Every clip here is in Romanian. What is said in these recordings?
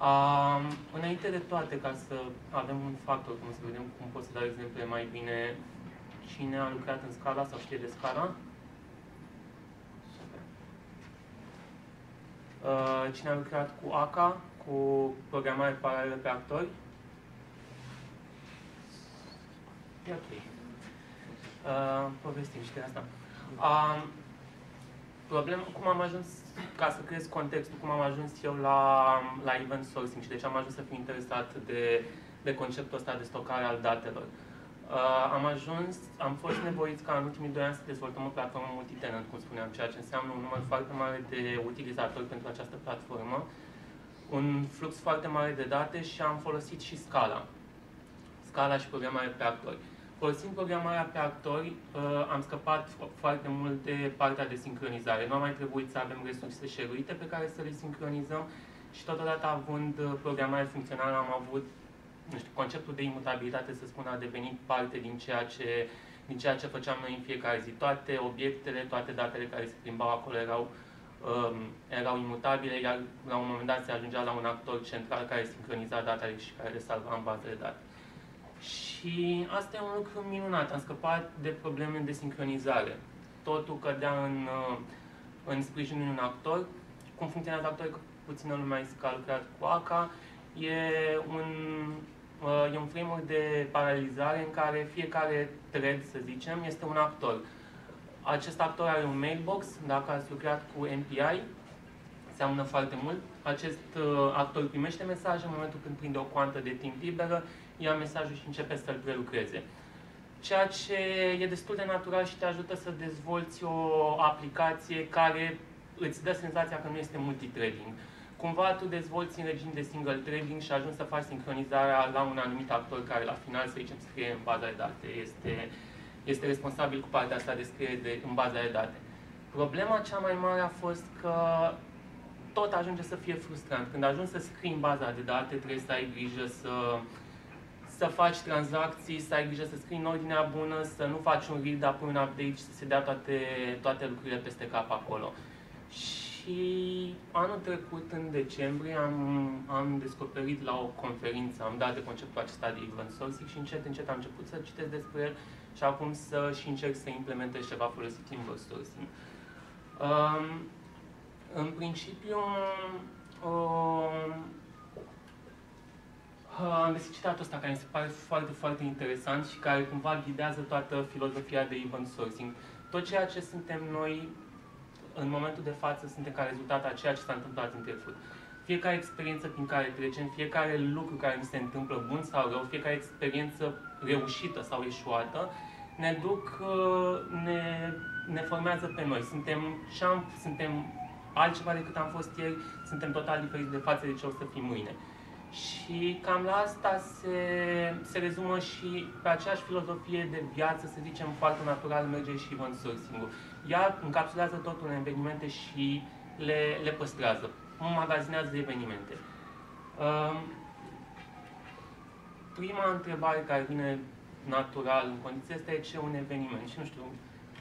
Um, înainte de toate, ca să avem un factor, cum să vedem cum pot să dau exemple mai bine, cine a lucrat în Scala sau știe de Scala? Uh, cine a lucrat cu ACA, cu programare paralelă pe actori? E ok. Uh, povestim și de asta. Uh, problema, cum am ajuns, ca să creez contextul, cum am ajuns eu la, la event sourcing și de ce am ajuns să fiu interesat de, de conceptul ăsta de stocare al datelor. Uh, am ajuns, am fost nevoiți ca în ultimii doi ani să dezvoltăm o platformă multitenant, cum spuneam, ceea ce înseamnă un număr foarte mare de utilizatori pentru această platformă, un flux foarte mare de date și am folosit și Scala. Scala și programare pe actori. Folosind programarea pe actori, uh, am scăpat foarte mult de partea de sincronizare. Nu a mai trebuit să avem resurse șeruite pe care să le sincronizăm și totodată având uh, programare funcțională am avut, nu știu, conceptul de imutabilitate, să spun, a devenit parte din ceea ce, din ceea ce făceam noi în fiecare zi. Toate obiectele, toate datele care se plimbau acolo erau, um, erau imutabile, iar la un moment dat se ajungea la un actor central care sincroniza datele și care le salva în bază de date. Și asta e un lucru minunat. Am scăpat de probleme de sincronizare. Totul cădea în, uh, în sprijinul unui actor. Cum funcționează actorii, puțină lumea a lucrat cu ACA. E un, uh, e un framework de paralizare în care fiecare thread, să zicem, este un actor. Acest actor are un mailbox, dacă ați lucrat cu MPI, seamănă foarte mult. Acest uh, actor primește mesaje în momentul când prinde o coantă de timp liberă, ia mesajul și începe să-l prelucreze. Ceea ce e destul de natural și te ajută să dezvolți o aplicație care îți dă senzația că nu este multitrading. Cumva tu dezvolți în regim de single threading și ajungi să faci sincronizarea la un anumit actor care la final, să zicem, scrie în baza de date, este, este responsabil cu partea asta de scriere de, în baza de date. Problema cea mai mare a fost că tot ajunge să fie frustrant. Când ajungi să scrii în baza de date, trebuie să ai grijă să să faci tranzacții, să ai grijă să scrii în ordinea bună, să nu faci un read, apoi un update și să se dea toate, toate lucrurile peste cap acolo. Și anul trecut, în decembrie, am, am descoperit la o conferință, am dat de conceptul acesta de event sourcing și încet, încet am început să citesc despre el și acum să și încerc să implementez ceva folosit event sourcing. Um, în principiu, um, am găsit citatul ăsta care mi se pare foarte, foarte interesant și care cumva ghidează toată filozofia de event sourcing. Tot ceea ce suntem noi în momentul de față suntem ca rezultat a ceea ce s-a întâmplat în trecut. Fiecare experiență prin care trecem, fiecare lucru care ni se întâmplă, bun sau rău, fiecare experiență reușită sau eșuată, ne duc, uh, ne, ne formează pe noi. Suntem și am, suntem altceva decât am fost ieri, suntem total diferiți de față de ce o să fim mâine. Și cam la asta se, se rezumă și pe aceeași filozofie de viață, să zicem, foarte natural merge și event sourcing-ul. Ea încapsulează totul în evenimente și le, le păstrează. Magazinează evenimente. Um, prima întrebare care vine natural în condiția asta e ce un eveniment. Și nu știu,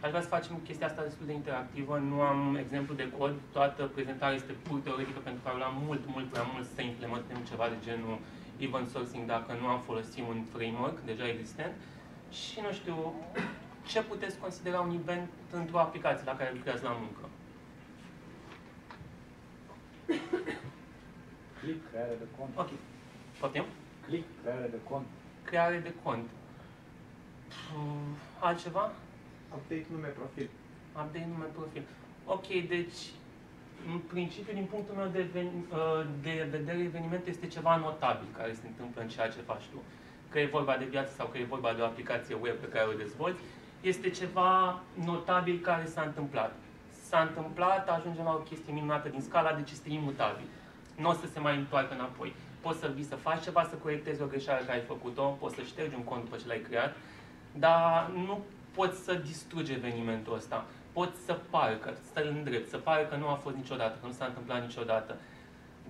Aș vrea să facem chestia asta destul de interactivă. Nu am exemplu de cod, toată prezentarea este pur teoretică pentru că vreau mult, mult prea mult să implementăm ceva de genul event sourcing dacă nu am folosit un framework deja existent. Și nu știu, ce puteți considera un event într-o aplicație la care lucrează la muncă? Click, creare de cont. Ok. Poftim? Click, creare de cont. Creare de cont. Altceva? Update nume profil. Update nume profil. Ok, deci în principiu, din punctul meu de, ven, uh, de vedere, evenimentul este ceva notabil care se întâmplă în ceea ce faci tu. Că e vorba de viață sau că e vorba de o aplicație web pe care o dezvolți, este ceva notabil care s-a întâmplat. S-a întâmplat, ajungem la o chestie minunată din scala, deci este imutabil. Nu o să se mai întoarcă înapoi. Poți să vii să faci ceva, să corectezi o greșeală care ai făcut-o, poți să ștergi un cont după ce l-ai creat, dar nu poți să distrugi evenimentul ăsta. Poți să parcă, să-l îndrept, să pară că nu a fost niciodată, că nu s-a întâmplat niciodată.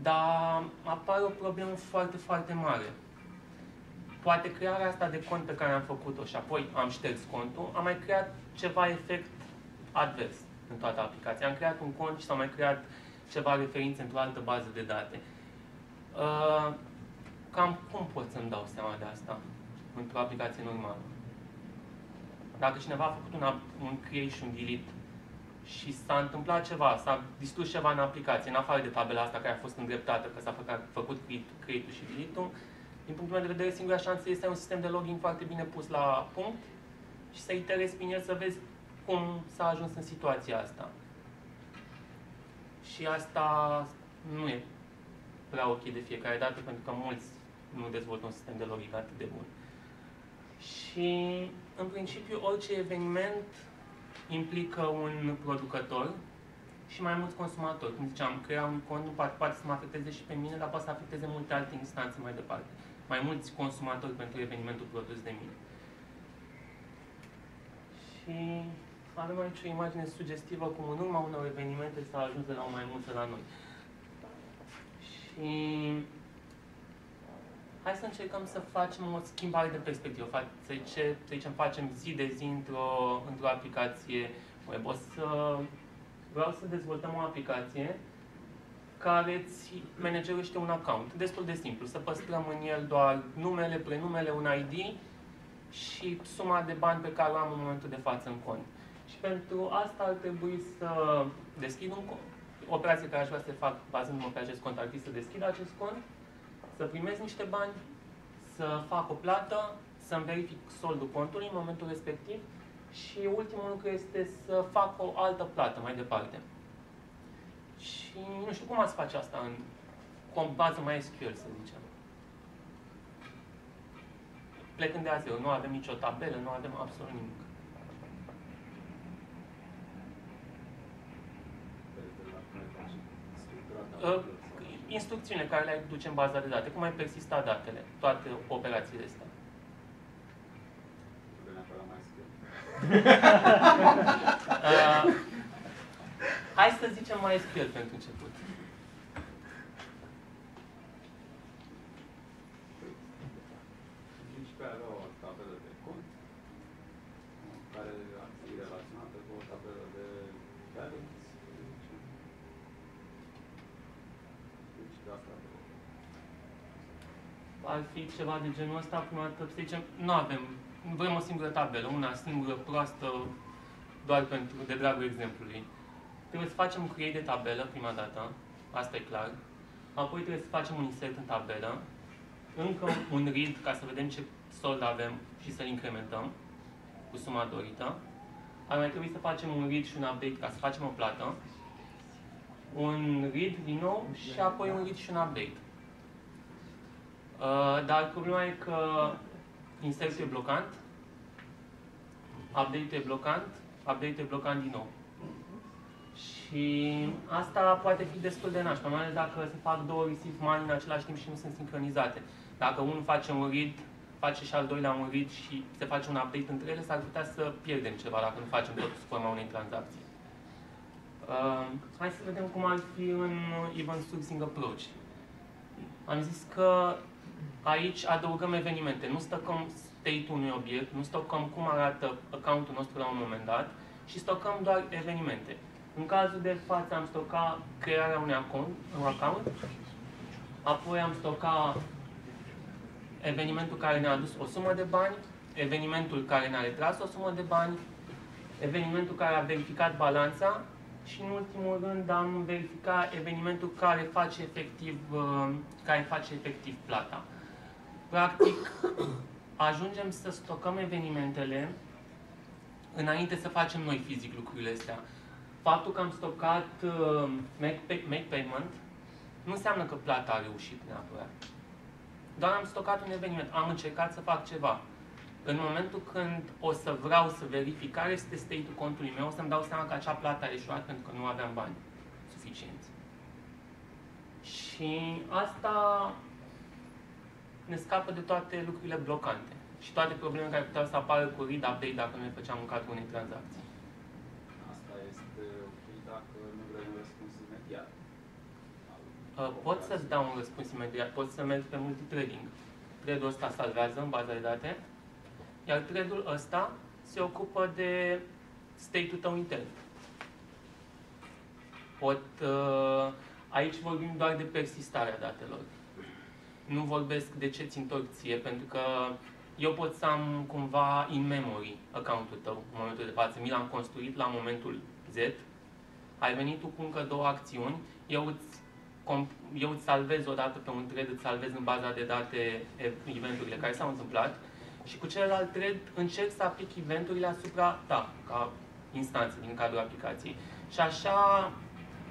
Dar apare o problemă foarte, foarte mare. Poate crearea asta de cont pe care am făcut-o și apoi am șters contul, am mai creat ceva efect advers în toată aplicația. Am creat un cont și s-au mai creat ceva referințe într-o altă bază de date. Uh, cam cum pot să-mi dau seama de asta într-o aplicație normală? Dacă cineva a făcut un, un create și un delete și s-a întâmplat ceva, s-a distrus ceva în aplicație, în afară de tabela asta care a fost îndreptată, că s-a făcut, făcut create-ul și delete-ul, din punctul meu de vedere, singura șansă este un sistem de login foarte bine pus la punct și să iterezi prin el să vezi cum s-a ajuns în situația asta. Și asta nu e prea ok de fiecare dată, pentru că mulți nu dezvoltă un sistem de logic atât de bun. Și, în principiu, orice eveniment implică un producător și mai mulți consumatori. Cum ziceam, crea un cont nu poate, poate să mă afecteze și pe mine, dar poate să afecteze multe alte instanțe mai departe. Mai mulți consumatori pentru evenimentul produs de mine. Și avem aici o imagine sugestivă cum în urma unor evenimente s-a ajuns de la o mai multă la noi. Și hai să încercăm să facem o schimbare de perspectivă. Să, ce, să zicem, facem zi de zi într-o, într-o aplicație web. O să vreau să dezvoltăm o aplicație care îți managerește un account. Destul de simplu. Să păstrăm în el doar numele, prenumele, un ID și suma de bani pe care o am în momentul de față în cont. Și pentru asta ar trebui să deschid un cont. Operație care aș vrea să fac bazându-mă pe acest cont ar fi să deschid acest cont, să primesc niște bani, să fac o plată, să-mi verific soldul contului în momentul respectiv și ultimul lucru este să fac o altă plată mai departe. Și nu știu cum ați face asta în cu o bază mai SQL, să zicem. Plecând de azi, nu avem nicio tabelă, nu avem absolut nimic. Uh, instrucțiune care le duce în baza de date, cum ai persista datele, toate operațiile astea. uh, hai să zicem mai SQL pentru început. Ar fi ceva de genul ăsta, prima dată, să zicem, nu avem, vrem o singură tabelă, una singură, proastă, doar pentru, de dragul exemplului. Trebuie să facem un create de tabelă prima dată, asta e clar. Apoi trebuie să facem un insert în tabelă, încă un read ca să vedem ce sold avem și să-l incrementăm cu suma dorită. Ar mai trebui să facem un read și un update ca să facem o plată. Un read din nou și apoi un read și un update. Uh, dar problema e că insertul e blocant, update e blocant, update e blocant din nou. Și asta poate fi destul de nașpa, mai ales dacă se fac două receive mani în același timp și nu sunt sincronizate. Dacă unul face un read, face și al doilea un read și se face un update între ele, s-ar putea să pierdem ceva dacă nu facem tot sub forma unei tranzacții. Uh, hai să vedem cum ar fi în event sourcing approach. Am zis că Aici adăugăm evenimente, nu stocăm state-ul unui obiect, nu stocăm cum arată accountul nostru la un moment dat și stocăm doar evenimente. În cazul de față am stocat crearea unui account, un account, apoi am stocat evenimentul care ne-a adus o sumă de bani, evenimentul care ne-a retras o sumă de bani, evenimentul care a verificat balanța și în ultimul rând am verificat evenimentul care face efectiv, uh, care face efectiv plata. Practic, ajungem să stocăm evenimentele înainte să facem noi fizic lucrurile astea. Faptul că am stocat uh, make, pay, make payment nu înseamnă că plata a reușit neapărat. Doar am stocat un eveniment, am încercat să fac ceva. În momentul când o să vreau să verific care este state-ul contului meu, o să-mi dau seama că acea plată a ieșuat pentru că nu aveam bani suficienți. Și asta ne scapă de toate lucrurile blocante și toate problemele care puteau să apară cu read update dacă noi făceam în cadrul unei tranzacții. Asta este ok dacă nu vrei un răspuns imediat. Uh, pot să-ți dau un răspuns imediat, pot să merg pe multitrading. Thread-ul ăsta salvează în baza de date, iar thread-ul ăsta se ocupă de state-ul tău intern. Pot, uh, aici vorbim doar de persistarea datelor. nu vorbesc de ce ți întorc ție, pentru că eu pot să am cumva in memory accountul tău în momentul de față. Mi l-am construit la momentul Z, ai venit tu cu încă două acțiuni, eu îți, com- eu îți salvez odată pe un thread, îți salvez în baza de date eventurile care s-au întâmplat și cu celălalt thread încerc să aplic eventurile asupra ta, ca instanță din cadrul aplicației. Și așa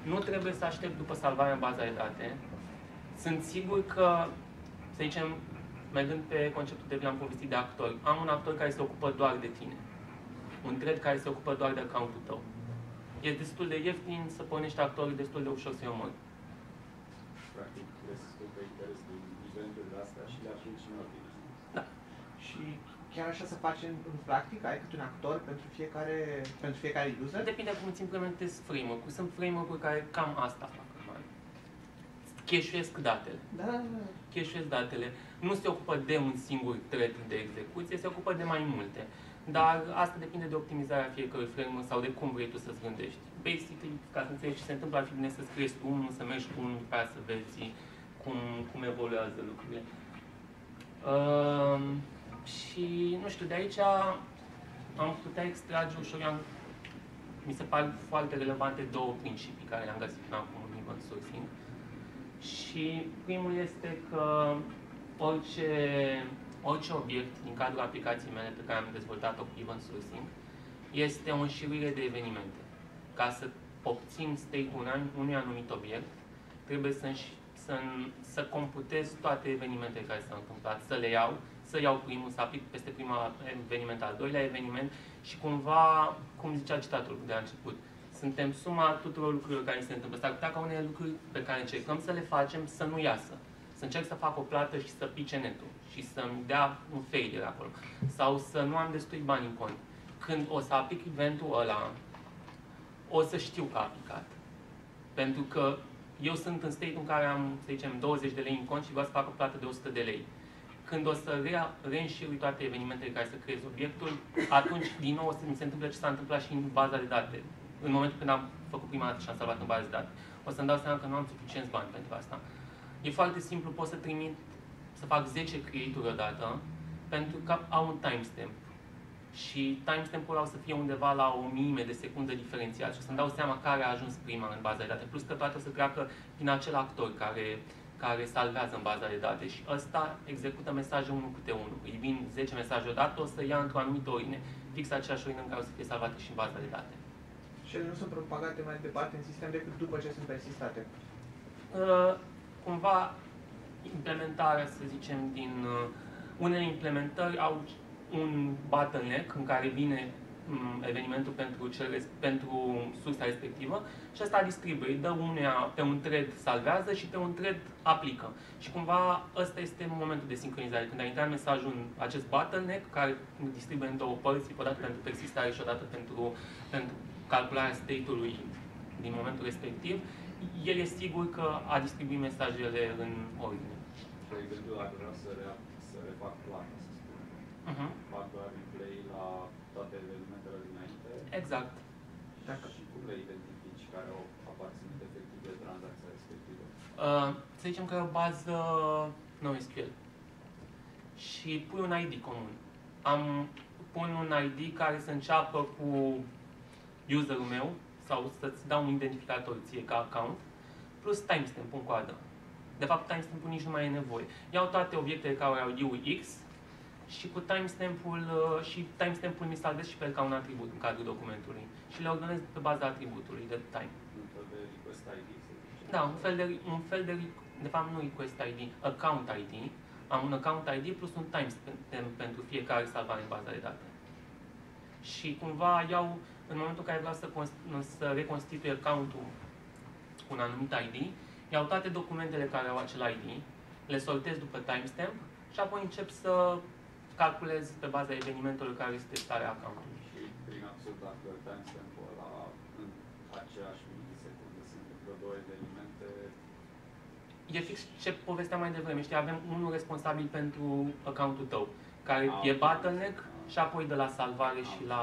nu trebuie să aștept după salvarea în baza de date. Sunt sigur că, să zicem, mergând pe conceptul de am povestit de actor, am un actor care se ocupă doar de tine. Un thread care se ocupă doar de accountul tău. E destul de ieftin să pornești actorul, destul de ușor să-i omori. Practic, crezi tu pe interes din eventurile astea și le ajungi și în ordine. Și chiar așa să faci în, în practică? Ai câte un actor pentru fiecare, pentru fiecare user? Depinde cum îți implementezi framework-ul. Sunt framework-uri care cam asta fac. Cache-uiesc datele. Da, da, da. Cache-uiesc datele. Nu se ocupă de un singur thread de execuție, se ocupă de mai multe. Dar asta depinde de optimizarea fiecărui framework sau de cum vrei tu să-ți gândești. Basically, ca să înțelegi ce se întâmplă, ar fi bine să scrieți tu unul, să mergi cu unul, după aia să vezi cum, cum evoluează lucrurile. Uh, și, nu știu, de aici am putea extrage ușor, am, mi se par foarte relevante două principii care le-am găsit până acum în event sourcing. Și primul este că orice, orice obiect din cadrul aplicației mele pe care am dezvoltat-o cu event sourcing este o înșiruire de evenimente. Ca să obțin state-ul unui anumit obiect, trebuie să, să, să computez toate evenimentele care s-au întâmplat, să le iau, să iau primul, să aplic peste prima eveniment, al doilea eveniment și cumva, cum zicea citatul de la început, suntem suma tuturor lucrurilor care se întâmplă. S-ar putea ca unele lucruri pe care încercăm să le facem să nu iasă. Să încerc să fac o plată și să pice netul și să-mi dea un failure acolo. Sau să nu am destui bani în cont. Când o să aplic eventul ăla, o să știu că a aplicat. Pentru că eu sunt în state în care am, să zicem, 20 de lei în cont și vreau să fac o plată de 100 de lei. Când o să rea, reînșirui toate evenimentele care să creez obiectul, atunci din nou o să mi se întâmple ce s-a întâmplat și în baza de date. În momentul când am făcut prima dată și am salvat în bază de date. O să-mi dau seama că nu am suficienți bani pentru asta. E foarte simplu, pot să trimit, să fac 10 create-uri odată, pentru că au un timestamp. Și timestamp-ul o să fie undeva la o miime de secundă diferențiat și o să-mi dau seama care a ajuns prima în baza de date. Plus că toate o să treacă din acel actor care, care salvează în baza de date și ăsta execută mesaje unul câte unul. Îi vin 10 mesaje odată, o să ia într-o anumită ordine, fix aceeași ordine în care o să fie salvate și în baza de date. Și ele nu sunt propagate mai departe în sistem decât după ce sunt persistate. Uh, cumva implementarea, să zicem, din uh, unele implementări au un bottleneck în care vine um, evenimentul pentru, cel, pentru sursa respectivă și asta distribuie, îi dă uneia pe un thread salvează și pe un thread aplică. Și cumva ăsta este momentul de sincronizare, când a intrat mesajul în acest bottleneck care distribuie în două părți, odată pentru persistare și odată pentru, pentru calcularea state-ului din momentul respectiv, el e sigur că a distribuit mesajele în ordine. De exemplu, dacă vreau să, rea, să refac plata, să spun, uh-huh. fac doar replay la toate evenimentele dinainte. Exact. Dacă... Și cum le identifici care au aparținut efectiv de tranzacția respectivă? Uh, să zicem că e o bază NoSQL și pui un ID comun. Am pun un ID care să înceapă cu userul meu sau să-ți dau un identificator ție ca account, plus timestamp în coadă. De fapt, timestamp-ul nici nu mai e nevoie. Iau toate obiectele care au UX și cu timestamp-ul uh, și timestamp-ul mi salvez și pe el ca un atribut în cadrul documentului și le ordonez pe baza atributului de time. Un fel de request ID, să zicem. Da, un fel de, un fel de, de fapt nu request ID, account ID. Am un account ID plus un timestamp pentru fiecare salvare în baza de date. Și cumva iau în momentul în care vreau să, să reconstituie accountul cu un anumit ID, iau toate documentele care au acel ID, le sortez după timestamp și apoi încep să calculez pe baza evenimentelor care este starea accountului. Și prin absurd, dacă timestamp-ul ăla în aceeași milisecundă se întâmplă două evenimente, E fix ce povesteam mai devreme, știi, avem unul responsabil pentru accountul tău, care Ah, e ok. bottleneck și apoi de la salvare și la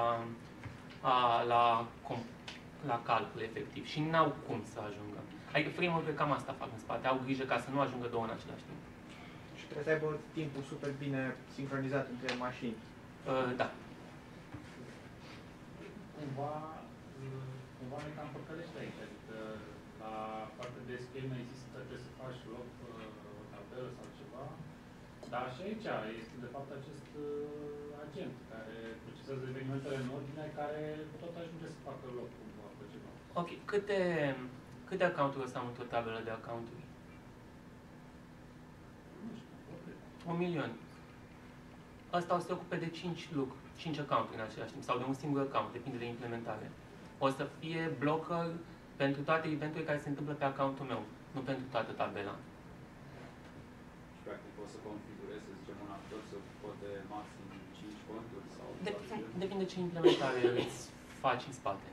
a, la, com, la calcul efectiv și n-au cum să ajungă. Adică framework cam asta fac în spate, au grijă ca să nu ajungă două în același timp. Trebuie să aibă timpul super bine sincronizat între mașini. Uh, da. Cumva, uh, cumva ne cam păcălește aici, adică la partea de schemă există, trebuie să faci loc uh, o tabelă sau ceva, dar și aici este de fapt acest uh, agent care procesează evenimentele în ordine, care tot ajunge să facă loc cumva pe ceva. Ok. Câte, câte accounturi o să am într-o tabelă de accounturi? Nu știu, probabil. Un milion. Asta o să se ocupe de 5 lucruri, 5 accounturi în același timp, sau de un singur account, depinde de implementare. O să fie blocker pentru toate eventurile care se întâmplă pe accountul meu, nu pentru toată tabela. Și practic poți să configurezi, să zicem, un actor să poate maxim 5 conturi sau doar Depinde, el. depinde ce implementare îți faci în spate.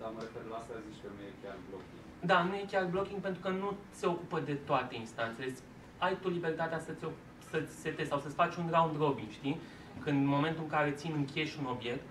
Dar mă refer la asta, zici că nu e chiar blocking. Da, nu e chiar blocking pentru că nu se ocupă de toate instanțele. Îți- Ai tu libertatea să-ți, o- să-ți setezi sau să-ți faci un round robin, știi? Când în momentul în care țin în cache un obiect,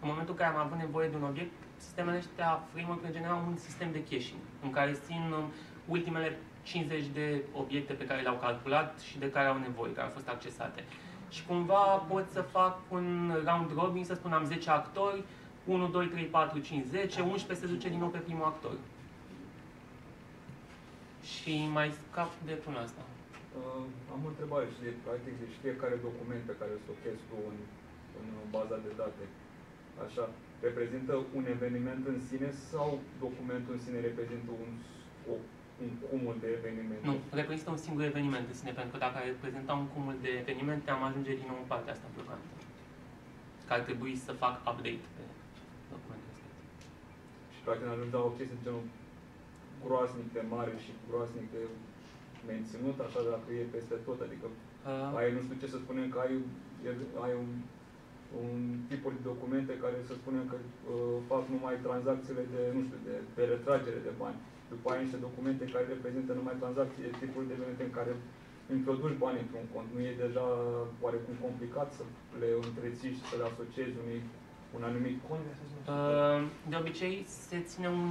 în momentul în care am avut nevoie de un obiect, sistemele ăștia, framework generau un sistem de caching, în care țin um, ultimele 50 de obiecte pe care le-au calculat și de care au nevoie, care au fost accesate. Și cumva pot să fac un round robin, să spun am 10 actori, 1, 2, 3, 4, 5, 10, 11 se duce din nou pe primul actor. Și mai scap de până asta. Uh, am o întrebare și de, practic, deci fiecare document pe care îl stochezi tu în, în baza de date, așa, reprezintă un eveniment în sine sau documentul în sine reprezintă un, o, un cumul de evenimente? Nu, reprezintă un singur eveniment în sine, pentru că dacă ar reprezenta un cumul de evenimente, am ajunge din nou în partea asta blocantă. Că ar trebui să fac update pe documentul respectiv. Și practic ajunge la o chestie de genul groasnic de mare și groasnic de menținut, așa dacă e peste tot, adică Uh, ai, nu știu ce să spunem, că ai, ai un, un tipuri de documente care să spunem că uh, fac numai tranzacțiile de, nu știu, de, de retragere de bani. După aia niște documente care reprezintă numai tranzacții, tipuri de evenimente în care introduci bani într-un cont. Nu e deja oarecum complicat să le întrețiși și să le asociezi unui, un anumit cont? Uh, de obicei se ține un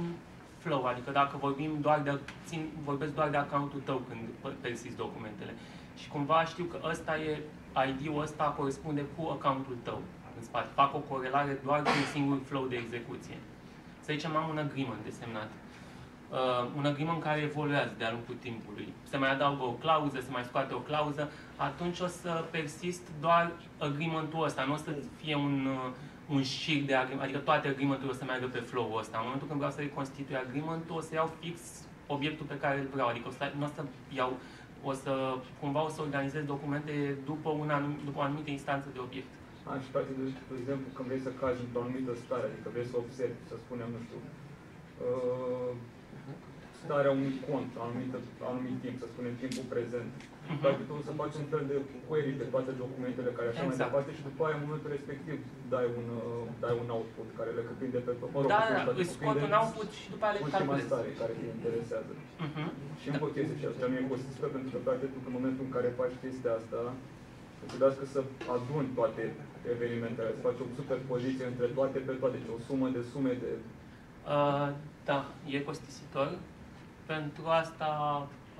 flow, adică dacă vorbim doar de, țin, vorbesc doar de accountul tău când persiți documentele. Și cumva știu că ăsta e, ID-ul ăsta corespunde cu accountul tău în spate. Fac o corelare doar cu un singur flow de execuție. Să zicem, am un agreement desemnat. Uh, un agreement care evoluează de-a lungul timpului. Se mai adaugă o clauză, se mai scoate o clauză, atunci o să persist doar agreementul ăsta, nu o să fie un, uh, un șir de agreement, adică toate agreementurile o să meargă pe flow-ul ăsta. În momentul când vreau să reconstitui agreementul, o să iau fix obiectul pe care îl vreau, adică o să, nu o să iau, o să, cumva o să organizez documente după, un anum, după o anumită instanță de obiect. A, și practic, de, de exemplu, când vrei să cazi într-o anumită stare, adică vrei să observi, să spunem, nu știu, uh, starea unui cont, anumită, anumit timp, să spunem timpul prezent. Mhm. Practic tu să faci un fel de query pe toate documentele care așa mai Exact. departe și după aia în momentul respectiv dai un, uh, dai un output care le cuprinde pe tot. Mă rog, Da, cu da, ăsta îți scot cuprinde un output și după aia le ultima calculez. stare care te interesează. Mhm. Și încă o chestie și asta nu e posibilă pentru că practic tu, în momentul în care faci chestia asta, să trebuiască să aduni toate evenimentele, să faci o superpoziție între toate pe toate, deci o sumă de sume de... Uh, da, e costisitor. Pentru asta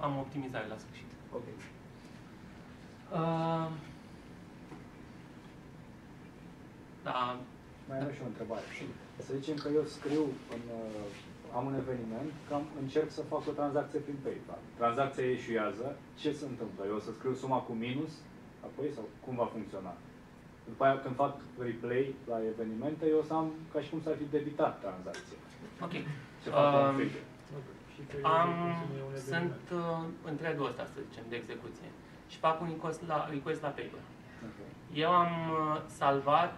am optimizare la sfârșit. Ok. Uh, da, Mai am și o întrebare. Să zicem că eu scriu, în, uh, am un eveniment, că am, încerc să fac o tranzacție prin PayPal. Tranzacția eșuează, ce se întâmplă? Eu o să scriu suma cu minus, apoi, sau cum va funcționa? După aia, când fac replay la evenimente, eu o să am ca și cum s-ar fi debitat tranzacția. ok. Ce fac la Um, figure. Am, sunt uh, întregul ăsta, să zicem, de execuție. Și fac un request la, request la paper. Ok. Eu am uh, salvat,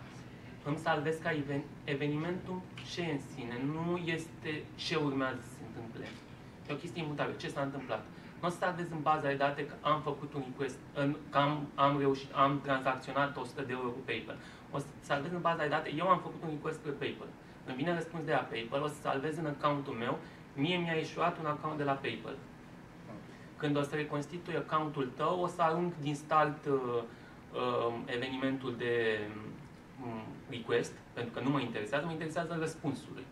îmi salvez ca even, evenimentul ce în sine, nu este ce urmează să se întâmple. E o chestie imutabilă, ce s-a întâmplat. Nu o să salvez în baza de date că am făcut un request, în, că am, am reușit, am tranzacționat 100 de euro cu PayPal. O să salvez în baza de date, eu am făcut un request pe PayPal. Îmi vine răspuns de la PayPal, o să salvez în accountul meu, mie mi-a ieșuat un account de la PayPal. Când o să reconstitui accountul tău, o să arunc din start uh, uh, evenimentul de um, request, pentru că nu mă interesează, mă interesează răspunsul.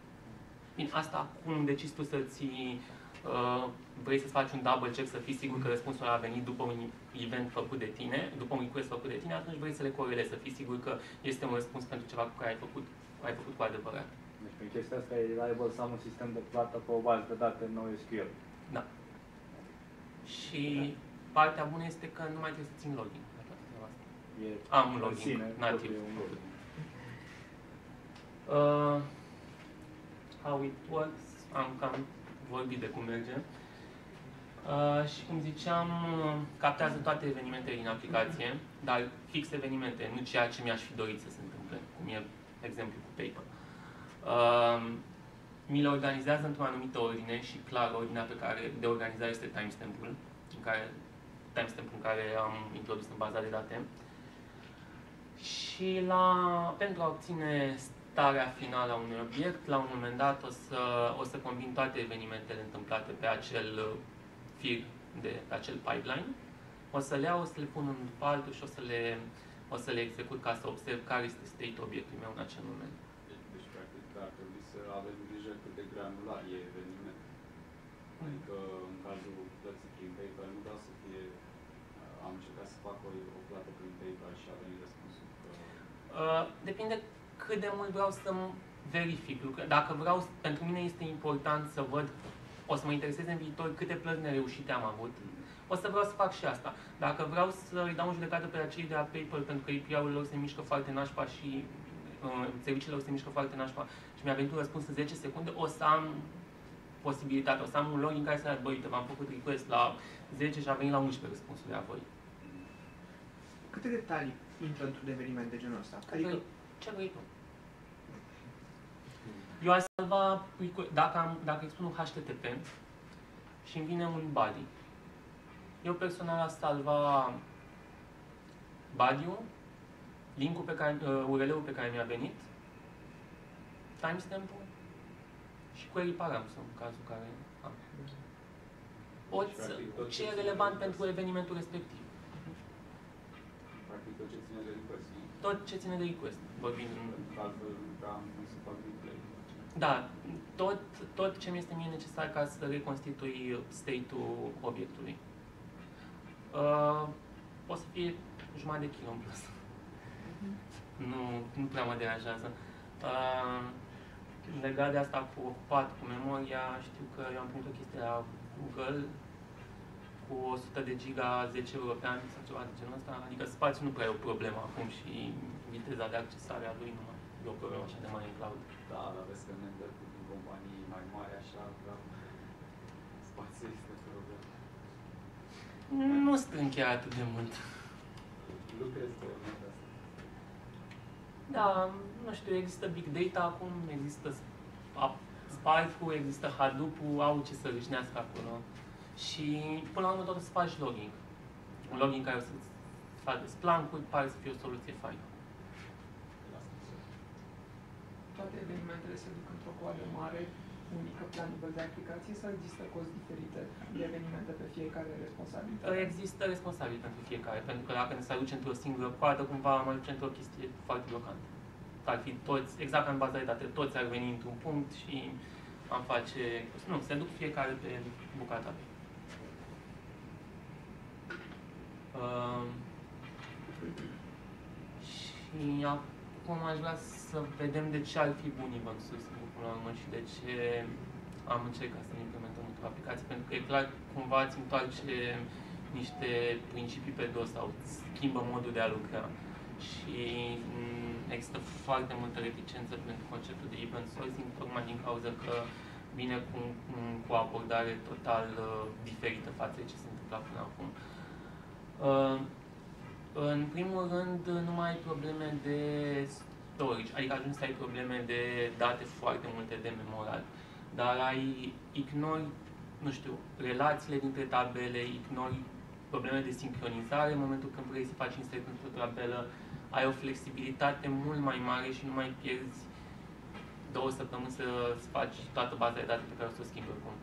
Bine, asta cum decizi tu să-ți uh, vrei să faci un double check să fii sigur că răspunsul a venit după un event făcut de tine, după un request făcut de tine, atunci vrei să le corelezi, să fii sigur că este un răspuns pentru ceva cu care ai făcut, ai făcut cu adevărat. Deci prin chestia asta e reliable să am un sistem de plată pe o bază de date NoSQL. Da. Și partea bună este că nu mai trebuie să țin login. la toată treaba asta. E Am un în login sine, nativ. totul e un login. Uh, how it works, am cam vorbit de cum merge. Uh, și cum ziceam, uh, captează toate evenimentele din aplicație, dar fix evenimente, nu ceea ce mi-aș fi dorit să se întâmple, cum e exemplu cu Paper. Uh, mi le organizează într-o anumită ordine și clar ordinea pe care de organizare este timestamp-ul, în care, timestamp-ul în care am introdus în baza de date. Și la, pentru a obține starea finală a unui obiect, la un moment dat o să, o să combin toate evenimentele întâmplate pe acel uh, fir de pe acel pipeline. O să le iau, o să le pun unul după altul și o să le, o să le execut ca să observ care este state obiectului meu în acel moment. Deci, deci, practic, ar trebui să avem grijă cât de granular e eveniment. Adică, în cazul plății prin PayPal, nu vreau să fie... uh, Am încercat să fac o, o plată prin PayPal și a venit răspunsul că... Uh, depinde cât de mult vreau să verific lucruri. Dacă vreau, pentru mine este important să văd, o să mă intereseze în viitor câte plăți nereușite am avut, o să vreau să fac și asta. Dacă vreau să îi dau în judecată pe acei de la PayPal pentru că API-ul lor se mișcă foarte nașpa și uh, serviciile lor se mișcă foarte nașpa și mi-a venit un răspuns în 10 secunde, o să am posibilitatea, o să am un login care să arăt, băi, uite, v-am făcut request la 10 și a venit la 11 răspunsul de la voi. Câte detalii intră într-un eveniment de genul ăsta? Adică, Adică, ce vrei tu? Eu aș salva, requ- dacă, am, dacă expun un HTTP și îmi vine un body, eu personal aș salva body-ul, link-ul pe care, uh, URL-ul pe care mi-a venit, timestamp-ul și query params în cazul care am. Poți, practic, tot ce ce e ține relevant de pentru request. evenimentul respectiv. Practic, tot ce ține de request, nu? Tot ce ține de request, vorbind în Pentru că altfel nu prea am cum să fac replay. Da, tot, tot ce mi este mie necesar ca să reconstitui state-ul obiectului. Uh, o să fie jumătate de kilo în plus. Nu, nu prea mă deranjează. Uh, legat de asta cu ocupat, cu memoria, știu că eu am primit o chestie la Google cu 100 de giga, 10 euro pe an sau ceva de genul ăsta. Adică spațiul nu prea e o problemă acum și viteza de accesare a lui nu mai e o problemă așa de mare în cloud. Da, dar vezi că network din companii mai mari așa, da, spațiul este problemă. Nu strâng chiar atât de mult. Lucrezi pe urmă de asta. Da, nu știu, există Big Data acum, există Sp- Spark-ul, există Hadoop-ul, au ce să râșnească acolo. Și până la urmă tot o să faci logging. Un logging care o să-ți facă Splunk-uri, pare să fie o soluție faină. toate evenimentele se duc într-o coadă mare, unică la nivel de aplicație sau există cozi diferite de evenimente pe fiecare responsabil? Există responsabil pentru fiecare, pentru că dacă ne se aduce într-o singură coadă, cumva am aduce într-o chestie foarte blocantă. Ar fi toți, exact ca în baza de date, toți ar veni într-un punct și am face... Nu, se duc fiecare pe bucata lui. Uh, și acum aș vrea să vedem de ce ar fi bun Event Sourcing până la urmă și de ce am încercat să implementăm într-o aplicație, pentru că e clar, cumva îți întoarce niște principii pe dos sau îți schimbă modul de a lucra. Și mm, există foarte multă reticență pentru conceptul de event sourcing, tocmai din cauza că vine cu, cu o abordare total uh, diferită față de ce se întâmpla până acum. Uh, în primul rând, nu mai ai probleme de storage, adică ajungi să ai probleme de date foarte multe de memorat, dar ai ignori, nu știu, relațiile dintre tabele, ignori probleme de sincronizare în momentul când vrei să faci insert într-o tabelă, ai o flexibilitate mult mai mare și nu mai pierzi două săptămâni să faci toată baza de date pe care o să o schimbi oricum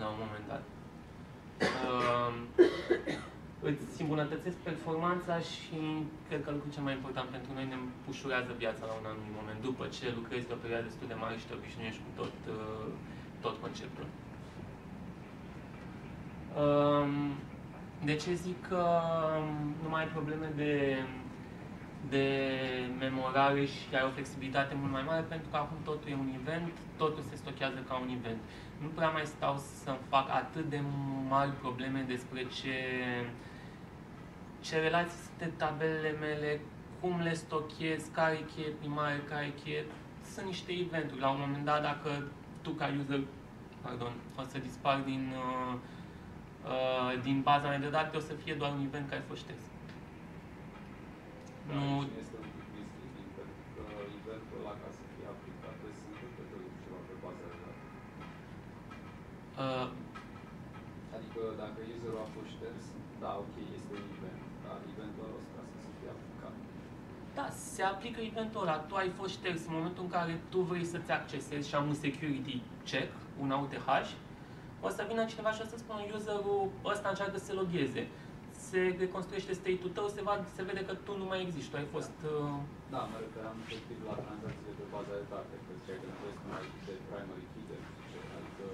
la un moment dat. Uh, îți îmbunătățesc performanța și cred că lucrul cel mai important pentru noi ne ușurează viața la un anumit moment, după ce lucrezi pe o perioadă destul de mare și te obișnuiești cu tot, uh, tot conceptul. Um, de ce zic că um, nu mai ai probleme de, de memorare și ai o flexibilitate mult mai mare? Pentru că acum totul e un event, totul se stochează ca un event. Nu prea mai stau să fac atât de mari probleme despre ce, ce relații sunt tabelele mele, cum le stochez, care e cheie primară, care e cheie... Sunt niște eventuri. La un moment dat, dacă tu ca user, pardon, o să dispar din, uh, uh, din baza mea de date, o să fie doar un event care a fost șters. Nu, Aici Este un pic misleading, pentru că eventul ăla ca să fie aplicat trebuie să se întâmple totuși ceva pe baza de date. uh, Adică dacă userul a fost șters, da, ok, este un event, dar eventul ăla o să trebuie să fie aplicat. Da, se aplică eventul ăla. Tu ai fost șters în momentul în care tu vrei să-ți accesezi și am un security check, un AUTH, o să vină cineva și o să spună userul ăsta încearcă să se logheze. Se reconstruiește state-ul tău, se, va, se vede că tu nu mai existi, tu ai fost... Uh, Da, mă referam efectiv la tranzacțiile pe baza de date, că ziceai că nevoie să mai de primary key de nu știu ce, adică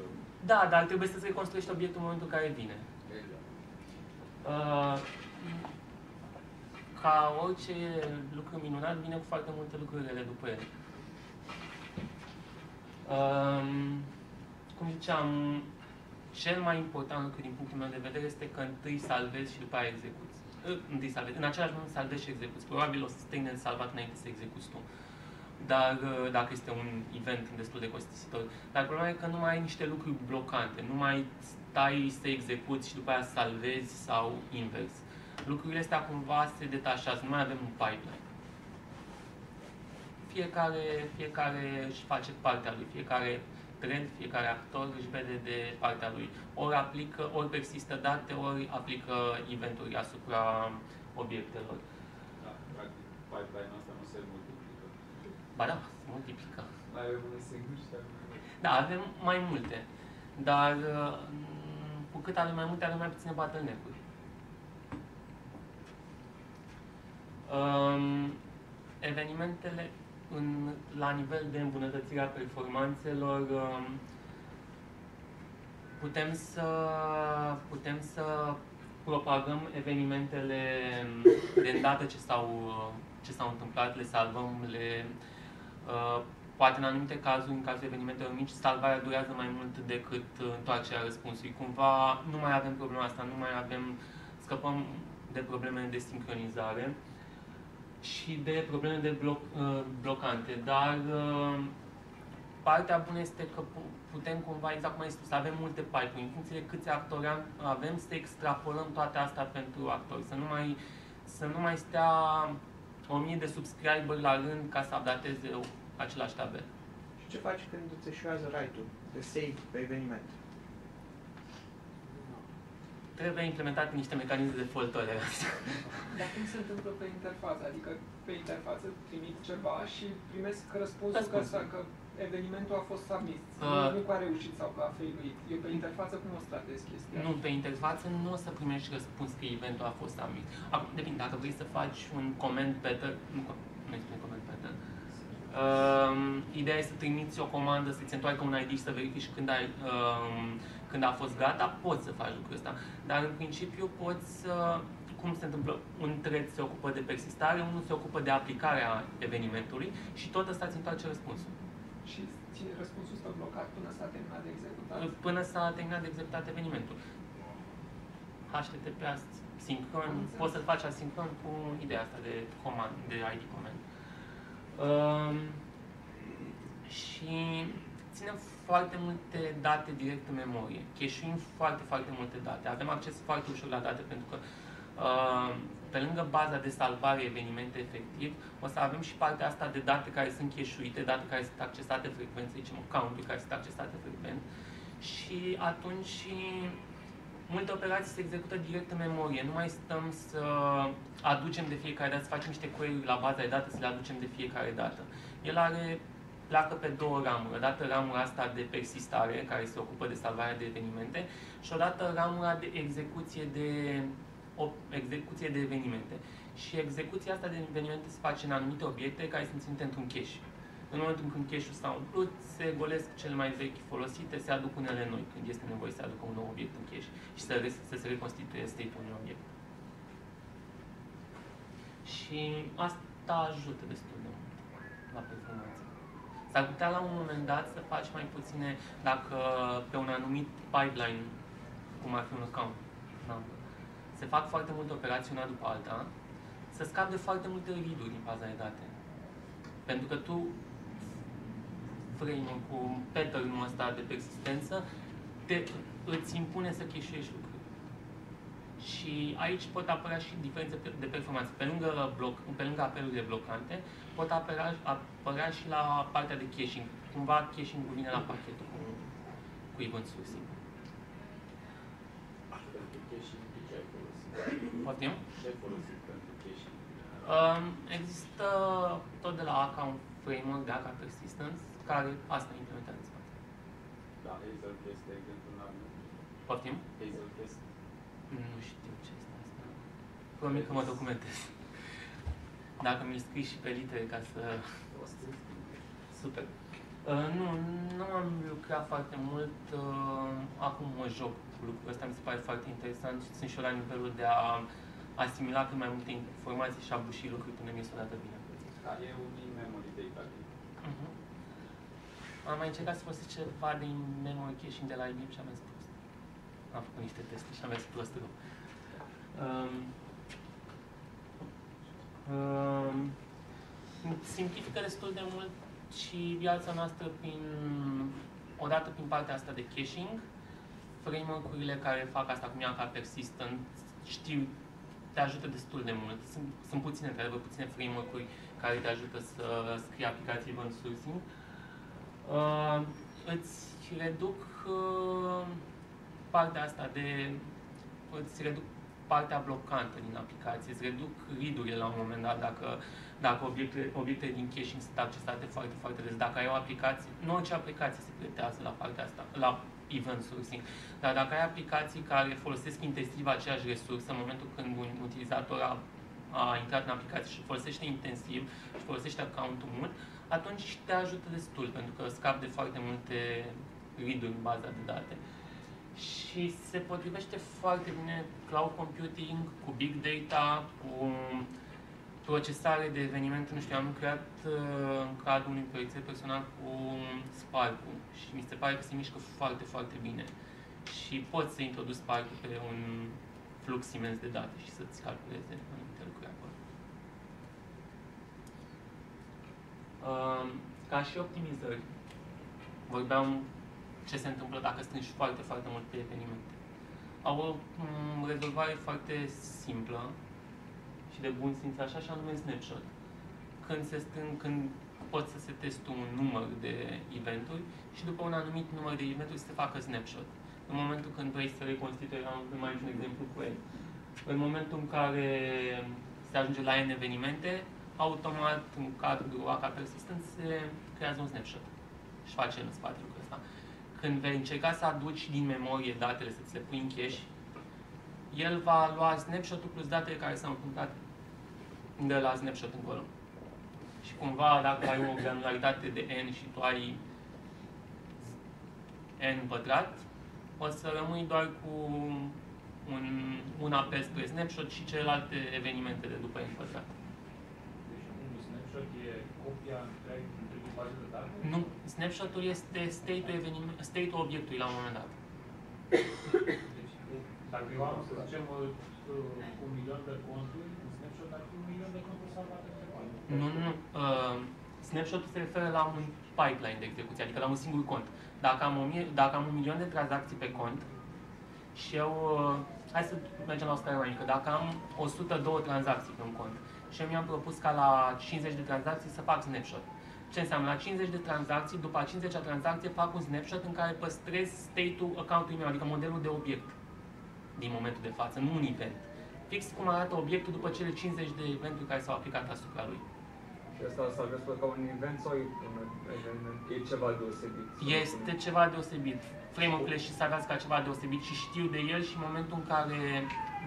da, dar trebuie să-ți reconstruiești obiectul în momentul în care vine. exact. Uh, ca orice lucru minunat, vine cu foarte multe lucruri rele după el. Um, cum ziceam, cel mai important lucru din punctul meu de vedere este că întâi salvezi și după aia execuți. Uh, Întâi salvezi. În același moment salvezi și execuți. Probabil o să te de salvat înainte să execuți tu. Dar uh, dacă este un event destul de costisitor. Dar problema e că nu mai ai niște lucruri blocante. Nu mai stai să execuți și după aia salvezi sau invers. Lucrurile astea cumva se detașează. Nu mai avem un pipeline fiecare, fiecare își face partea lui, fiecare trend, fiecare actor își vede de partea lui. Ori aplică, ori persistă date, ori aplică eventuri asupra obiectelor. Da, practic, pipeline-ul ăsta nu se multiplică. Ba da, se multiplică. Mai avem unul singur și avem Da, avem mai multe, dar uh, cu cât avem mai multe, avem mai puține bottleneck-uri. Um, evenimentele în, la nivel de îmbunătățire a performanțelor um, putem să, putem să propagăm evenimentele de îndată ce s-au, ce s-au întâmplat, le salvăm, le, uh, poate în anumite cazuri, în cazul evenimentelor mici, salvarea durează mai mult decât întoarcerea răspunsului. Cumva nu mai avem problema asta, nu mai avem, scăpăm de probleme de sincronizare și de probleme de bloc, uh, blocante, dar uh, partea bună este că pu- putem cumva, exact cum ai spus, să avem multe pipe în funcție de câți actori am- avem, să extrapolăm toate astea pentru actori, să nu mai, să nu mai stea o mie de subscriber la rând ca să updateze același tabel. Și ce faci când îți eșuează right-ul de save pe eveniment? Trebuie implementate niște mecanisme de fault tolerance. Dar cum se întâmplă pe interfață? Adică pe interfață trimit ceva și primesc răspunsul că, Răspunsul. sa- că evenimentul a fost submit. Uh. nu că a reușit sau că a failuit. Eu pe interfață cum o să tratez chestia? Nu, pe interfață nu o să primești răspuns că eventul a fost submit. Acum, depinde, dacă vrei să faci un comment pattern, nu, co- nu spune comment pattern, um, ideea e să trimiți o comandă, să-ți întoarcă un ID și să verifici când, ai, um, când a fost gata, poți să faci lucrul ăsta. Dar în principiu poți să, cum se întâmplă, un thread se ocupă de persistare, unul se ocupă de aplicarea evenimentului și tot ăsta îți întoarce răspunsul. Și ține răspunsul stă blocat până s-a terminat de executat. Până s-a terminat de executat evenimentul. HTTP sincron, poți să-l faci asincron cu ideea asta de command, de ID command. Um, și ținem foarte multe date direct în memorie. Cache-uim foarte, foarte multe date. Avem acces foarte ușor la date pentru că uh, pe lângă baza de salvare evenimente efectiv, o să avem și partea asta de date care sunt cache-uite, date care sunt accesate frecvent, să zicem account care sunt accesate frecvent. Și atunci multe operații se execută direct în memorie. Nu mai stăm să aducem de fiecare dată, să facem niște query la baza de date, să le aducem de fiecare dată. El are pleacă pe două ramuri. Odată ramura asta de persistare, care se ocupă de salvarea de evenimente, și odată ramura de execuție de, o, execuție de evenimente. Și execuția asta de evenimente se face în anumite obiecte care sunt ținute într-un cache. În momentul când cache-ul s-a umplut, se golesc cele mai vechi folosite, se aduc unele noi, când este nevoie să aducă un nou obiect în cache și să, re- să se reconstituie state-ul unui obiect. Și asta ajută destul de mult la performanță. S-ar putea la un moment dat să faci mai puține, dacă pe un anumit pipeline, cum ar fi un account, da, se fac foarte multe operații una după alta, să scapi de foarte multe read din baza de date. Pentru că tu, frame cu pattern-ul ăsta de persistență, te, îți impune să cheșuiești lucruri. Și aici pot apărea și diferențe pe- de performanță. Pe lângă, bloc, pe lângă apelurile blocante, pot apărea, apărea și la partea de caching. Cumva caching-ul vine la pachetul cu, cu event sourcing. Pentru caching, ce ai folosit? Poftim? Ce ai folosit pentru caching? Um, există tot de la ACA un framework de ACA Persistence care asta implementează în spate. Da, Hazelcast, de exemplu, n-am Poftim? Hazelcast. Nu știu ce este asta. Promit că mă documentez. Dacă mi-l scrii și pe litere ca să... O scris. Super. Uh, nu, nu am lucrat foarte mult. Uh, acum mă joc cu lucrul ăsta, mi se pare foarte interesant și sunt și eu la nivelul de a asimila cât mai multe informații și a buși lucruri până mi este odată bine. Da, e un in-memory database. Uh-huh. Am mai încercat să folosesc ceva din memory caching de la IBM și am mers prost. Am făcut niște teste și am mers prost rău. Um, um, simplifică destul de mult și viața noastră prin, odată prin partea asta de caching, framework-urile care fac asta cum e ca persistent, știu, te ajută destul de mult. Sunt, sunt puține, într-adevăr, puține framework-uri care te ajută să scrii aplicații event sourcing. Uh, îți reduc uh, partea asta de... îți reduc partea blocantă din aplicație, îți reduc read la un moment dat dacă, dacă obiectele, obiectele din caching sunt accesate foarte, foarte des. Dacă ai o aplicație, nu orice aplicație se pretează la partea asta, la event sourcing, dar dacă ai aplicații care folosesc intensiv aceeași resursă în momentul când un utilizator a, a intrat în aplicație și folosește intensiv și folosește accountul mult, atunci te ajută destul, pentru că scap de foarte multe read în baza de date. Și se potrivește foarte bine cloud computing, cu big data, cu procesare de evenimente, nu știu, am lucrat uh, în cadrul unui proiect personal cu spark și mi se pare că se mișcă foarte, foarte bine. Și poți să introduci spark pe un flux imens de date și să-ți calculeze anumite lucruri acolo. Uh, ca și optimizări, vorbeam ce se întâmplă dacă strângi foarte, foarte mult pe evenimente. Au o mm, rezolvare foarte simplă și de bun simț așa și anume snapshot. Când se strâng, când poți să se teste un număr de eventuri și după un anumit număr de eventuri să se facă snapshot. În momentul când vrei să reconstitui, am mai un exemplu cu el. În momentul în care se ajunge la N evenimente, automat în cadrul AK Persistence se creează un snapshot și face în spate lucrul ăsta. Când vei încerca să aduci din memorie datele, să ți le pui în cache, el va lua snapshot-ul plus datele care s-au întâmplat de la snapshot încolo. Și cumva, dacă ai o granularitate de n și tu ai n pătrat, o să rămâi doar cu un, un apel spre snapshot și celelalte evenimente de după n pătrat. Deci un snapshot e copia întreg întregii baze de date? Nu, snapshot-ul este state-ul, eveniment, state-ul obiectului la un moment dat. Deci, dacă eu am, să zicem, un milion de conturi, un snapshot ar fi un milion de conturi salvate pe bani. Nu, nu, nu. Uh, snapshot-ul se referă la un pipeline de execuție, adică la un singur cont. Dacă am, o mie, dacă am un milion de tranzacții pe cont și eu, uh, hai să mergem la o scară mai mică, dacă am 102 tranzacții pe un cont și eu mi-am propus ca la 50 de tranzacții să fac snapshot. Ce înseamnă? La 50 de tranzacții, după a 50-a tranzacție, fac un snapshot în care păstrez state-ul account-ului meu, adică modelul de obiect din momentul de față, nu un event. Fix cum arată obiectul după cele 50 de eventuri care s-au aplicat asupra lui. Și asta s-a văzut ca un event sau e un eveniment? E ceva deosebit? Este ceva deosebit. Framework-urile și Sagas ca ceva deosebit și știu de el și în momentul în care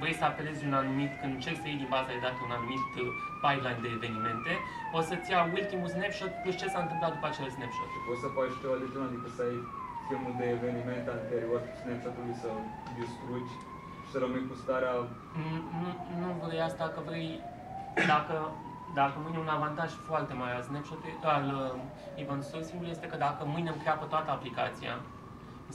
vrei să apelezi un anumit, când încerci să iei din baza de date un anumit uh, pipeline de evenimente, o să-ți ia ultimul snapshot plus ce s-a întâmplat după acel snapshot. Poți să faci ceva de genul, adică să ai filmul de eveniment anterior, snapshot-ului să distrugi și să rămâi cu starea... Nu, nu, nu vrei asta, că vrei, dacă, dacă mâine un avantaj foarte mare al snapshot al uh, event sourcing este că dacă mâine îmi creapă toată aplicația,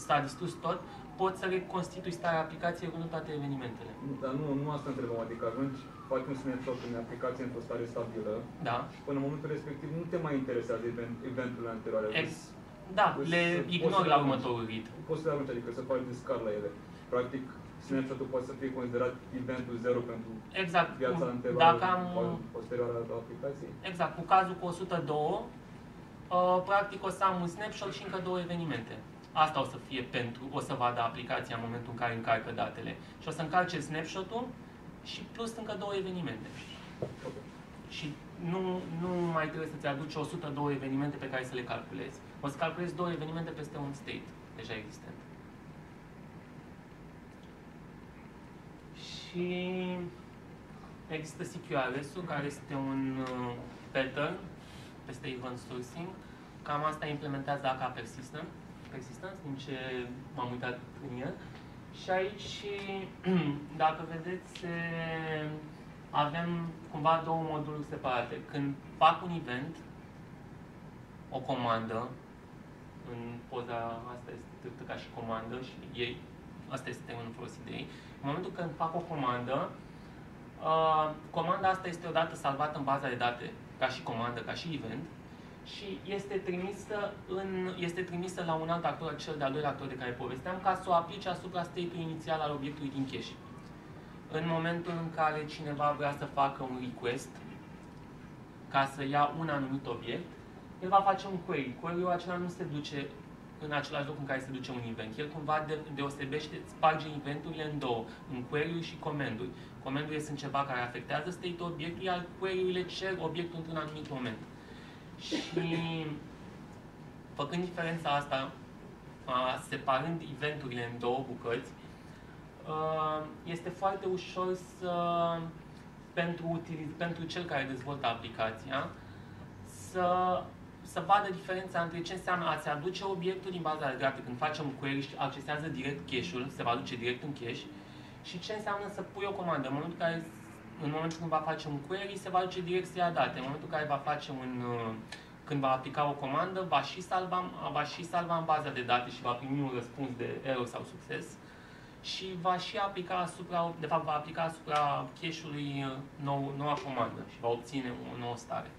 s-a distrus tot, poți să reconstitui starea aplicației cu toate evenimentele. Dar nu, nu asta întrebăm, adică ajungi, faci un snapshot în aplicație într-o stare stabilă Da? și până în momentul respectiv nu te mai interesează event, eventurile anterioare. Ex, da, Poți le să- poți ignori să la le următorul rit. Poți să le arunci, adică să faci discard la ele. Practic, snapshot-ul poate să fie considerat eventul zero pentru Exact. viața anterioară, Dacă am, posterioară a aplicației. exact, cu cazul cu 102, uh, practic o să am un snapshot și încă două evenimente. Asta o să fie pentru, o să vadă aplicația în momentul în care încarcă datele. Și o să încarce snapshot-ul și plus încă două evenimente. Și nu, nu mai trebuie să-ți aduci 102 evenimente pe care să le calculezi. O să calculezi două evenimente peste un state deja existent. Și există CQRS-ul, care este un uh, pattern peste event sourcing. Cam asta implementează AK Persistent, Persistence, din ce m-am uitat în el. Și aici, dacă vedeți, e, avem cumva două moduluri separate. Când fac un event, o comandă, în poza asta este trecută ca și comandă și ei, asta este termenul folosit de ei. În momentul când fac o comandă, uh, comanda asta este odată salvată în baza de date ca și comandă, ca și event și este trimisă, în, este trimisă la un alt actor, cel de-al doilea actor de care povesteam, ca să o aplice asupra state-ului inițial al obiectului din cache. În momentul în care cineva vrea să facă un request ca să ia un anumit obiect, el va face un query. Query-ul acela nu se duce în același loc în care se duce un event. El cumva de, deosebește, sparge eventurile în două, în query și command-uri. Command-urile sunt ceva care afectează state-ul obiectului, iar query-urile cer obiectul într-un anumit moment. Și făcând diferența asta, a, separând eventurile în două bucăți, a, este foarte ușor să, pentru, utiliz, pentru cel care dezvoltă aplicația, să, să vadă diferența între ce înseamnă a-ți aduce obiectul din baza de date când facem un query și accesează direct cache-ul, se va duce direct în cache, și ce înseamnă să pui o comandă. În momentul, care, în momentul când va face un query, se va duce direct să ia date. În momentul în care va face un, uh, când va aplica o comandă, va și salva, va și salva în baza de date și va primi un răspuns de error sau succes și va și aplica asupra, de fapt va aplica asupra cache-ului uh, nou, noua comandă și va obține o nouă stare.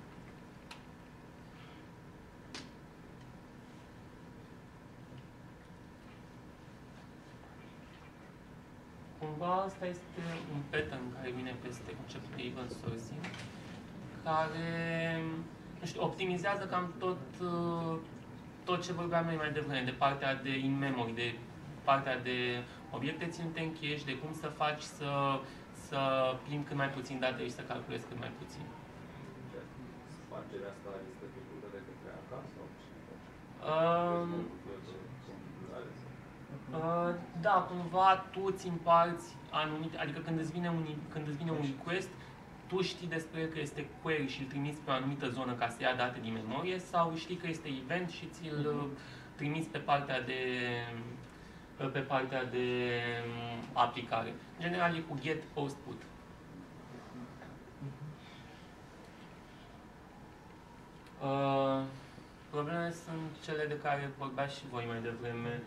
Cumva asta este un pattern care vine peste conceptul de event sourcing, care nu știu, optimizează cam tot, uh, tot ce vorbeam noi mai devreme, de partea de in-memory, de partea de obiecte ținute în cache, de cum să faci să, să plimbi cât mai puțin date și să calculezi cât mai puțin. Spargerea asta este făcută de către acasă sau cineva? Um, Uh, da, cumva tu îți împarți anumite, adică când îți vine un, când îți vine un request, tu știi despre el că este query și îl trimiți pe o anumită zonă ca să ia date din memorie sau știi că este event și ți-l uh, trimiți pe partea de pe partea de um, aplicare. În general e cu get post put. Uh, problemele sunt cele de care vorbeați și voi mai devreme.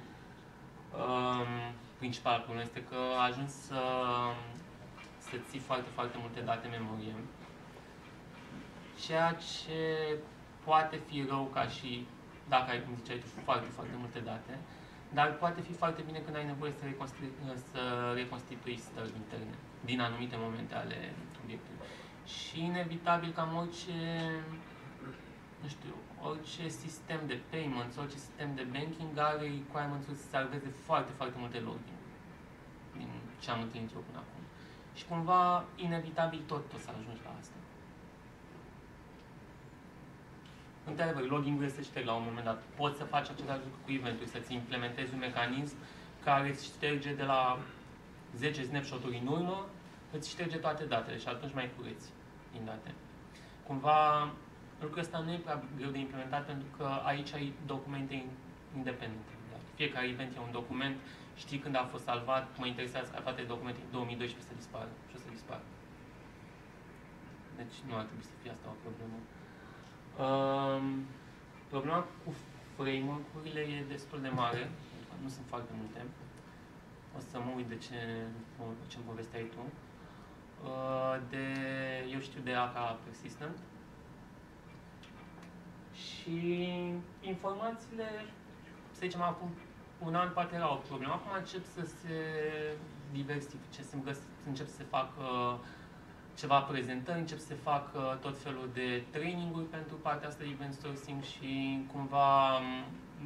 Um, principal problemă este că ajungi să, să ții foarte, foarte multe date în memorie. Ceea ce poate fi rău ca și dacă ai, cum ziceai tu, foarte, foarte multe date, dar poate fi foarte bine când ai nevoie să, reconstitui, să reconstitui stări interne din anumite momente ale obiectului. Și inevitabil cam orice, nu știu, orice sistem de payments, orice sistem de banking are requirements să salveze foarte, foarte multe login din ce am întâlnit eu până acum. Și cumva, inevitabil tot o să ajungi la asta. într-adevăr, login-ul este șterg la un moment dat. Poți să faci același lucru cu eventuri, să-ți implementezi un mecanism care îți șterge de la 10 snapshot-uri în urmă, îți șterge toate datele și atunci mai cureți din date. Cumva, lucrul ăsta nu e prea greu de implementat pentru că aici ai documente independente. Fiecare event e un document, știi când a fost salvat, mă interesează ca toate documentele 2012 să dispară și o să dispară. Deci nu ar trebui să fie asta o problemă. Um, problema cu framework-urile e destul de mare, pentru că nu sunt foarte multe. O să mă uit de ce, ce îmi povesteai tu. Uh, de, eu știu de AK Persistent. Și informațiile, să zicem, acum un an poate era o problemă. Acum încep să se diversifice, să încep să se facă ceva prezentări, încep să se facă tot felul de traininguri pentru partea asta de event sourcing și cumva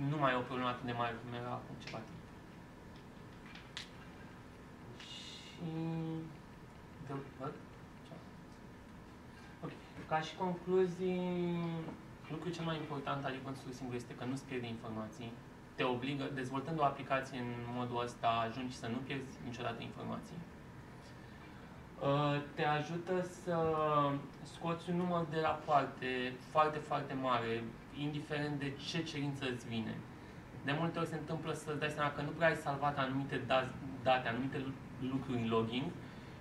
nu mai e o problemă atât de mare cum era acum ceva timp. Și... De... Okay. Ca și concluzii, lucrul cel mai important al event sourcing este că nu-ți pierde informații. Te obligă, dezvoltând o aplicație în modul ăsta, ajungi să nu pierzi niciodată informații Uh, te ajută să scoți un număr de rapoarte foarte, foarte mare, indiferent de ce cerință îți vine. De multe ori se întâmplă să dai seama că nu prea ai salvat anumite date, anumite lucruri în login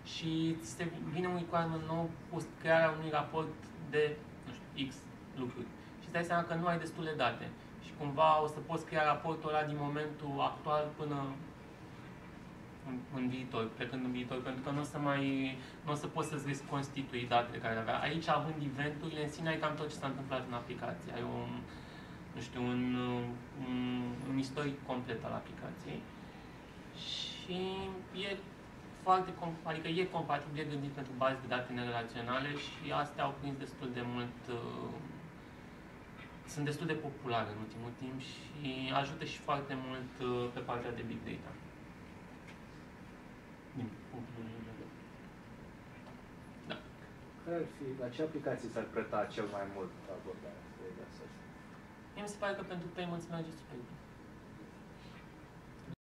și ți se vine un requirement nou cu crearea unui raport de, nu știu, X lucruri. Și îți dai seama că nu ai destule date. Și cumva o să poți crea raportul ăla din momentul actual până în, în viitor, plecând în viitor, pentru că nu o să mai, nu o să poți să-ți reconstitui datele care le avea. Aici, având eventurile, în sine ai cam tot ce s-a întâmplat în aplicație. Ai un, nu știu, un, un, un istoric complet al aplicației. Și e foarte, adică e compatibil, e gândit pentru baze de date nerelaționale și astea au prins destul de mult uh, sunt destul de populare în ultimul timp și ajută și foarte mult uh, pe partea de big data din punctul de vedere. Da. Care ar fi, la ce aplicații s-ar preta cel mai mult abordarea asta? Mie mi se pare că pentru payments merge super bine.